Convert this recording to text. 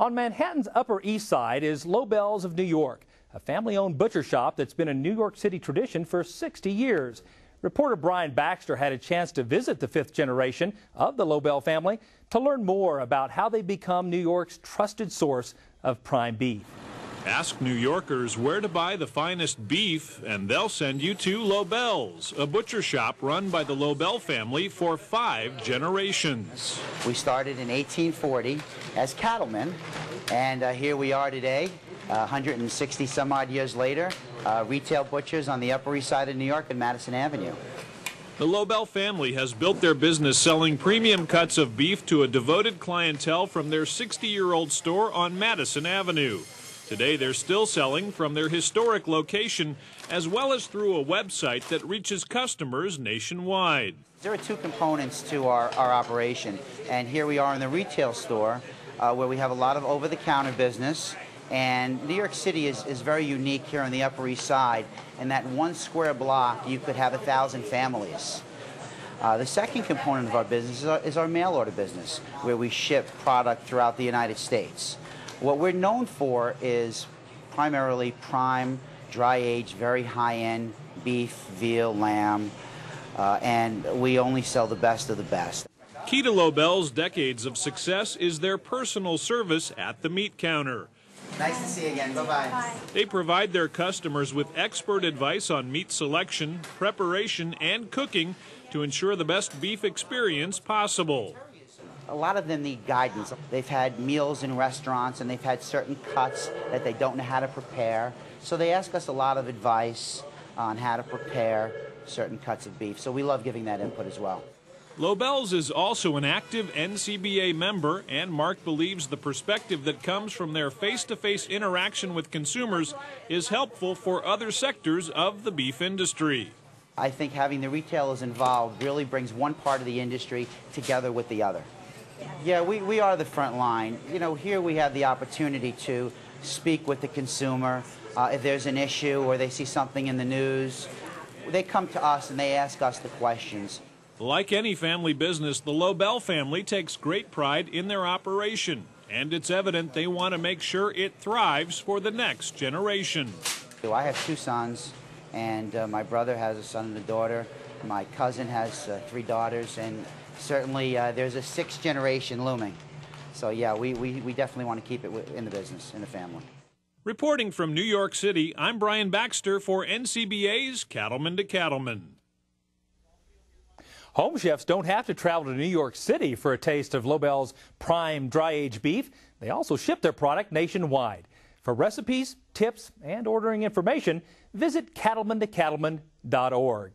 On Manhattan's Upper East Side is Lobel's of New York, a family-owned butcher shop that's been a New York City tradition for 60 years. Reporter Brian Baxter had a chance to visit the fifth generation of the Lobel family to learn more about how they become New York's trusted source of prime beef. Ask New Yorkers where to buy the finest beef, and they'll send you to Lobel's, a butcher shop run by the Lobel family for five generations. We started in 1840 as cattlemen, and uh, here we are today, uh, 160 some odd years later, uh, retail butchers on the Upper East Side of New York and Madison Avenue. The Lobel family has built their business selling premium cuts of beef to a devoted clientele from their 60-year-old store on Madison Avenue. Today, they're still selling from their historic location as well as through a website that reaches customers nationwide. There are two components to our, our operation, and here we are in the retail store uh, where we have a lot of over the counter business. And New York City is, is very unique here on the Upper East Side. In that one square block, you could have a thousand families. Uh, the second component of our business is our, is our mail order business, where we ship product throughout the United States. What we're known for is primarily prime, dry aged, very high end beef, veal, lamb, uh, and we only sell the best of the best. Key to Lobel's decades of success is their personal service at the meat counter. Nice to see you again. Bye bye. They provide their customers with expert advice on meat selection, preparation, and cooking to ensure the best beef experience possible a lot of them need guidance. They've had meals in restaurants and they've had certain cuts that they don't know how to prepare. So they ask us a lot of advice on how to prepare certain cuts of beef. So we love giving that input as well. Lobel's is also an active NCBA member, and Mark believes the perspective that comes from their face to face interaction with consumers is helpful for other sectors of the beef industry. I think having the retailers involved really brings one part of the industry together with the other. Yeah, we, we are the front line. You know, here we have the opportunity to speak with the consumer. Uh, if there's an issue or they see something in the news, they come to us and they ask us the questions. Like any family business, the Lobel family takes great pride in their operation, and it's evident they want to make sure it thrives for the next generation. I have two sons, and uh, my brother has a son and a daughter. My cousin has uh, three daughters, and certainly uh, there's a sixth generation looming. So yeah, we, we, we definitely want to keep it in the business, in the family. Reporting from New York City, I'm Brian Baxter for NCBA's Cattlemen to Cattlemen. Home chefs don't have to travel to New York City for a taste of Lobel's prime dry-aged beef. They also ship their product nationwide. For recipes, tips, and ordering information, visit cattlemantocattleman.org.